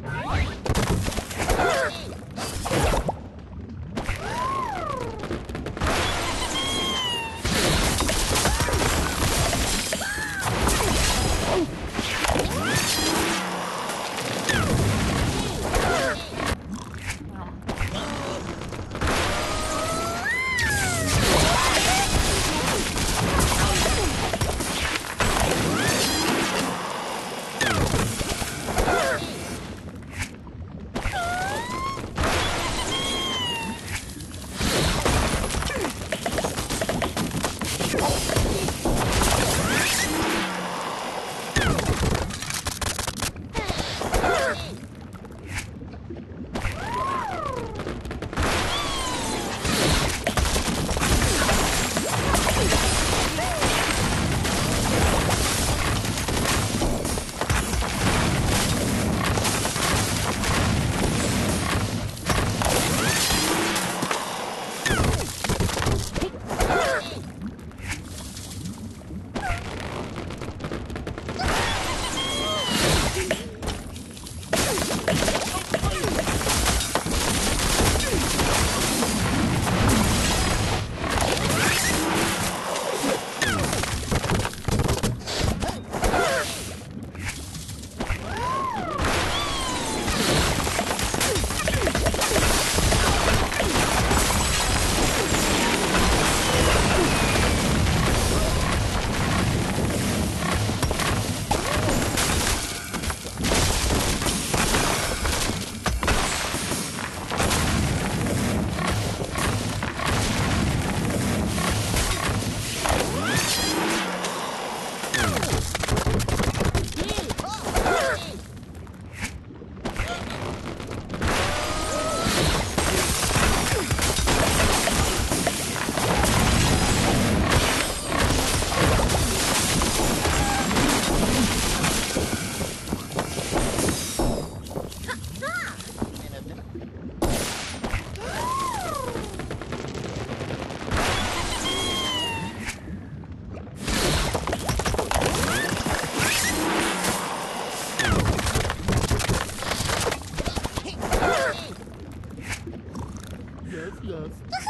What? yes, yes.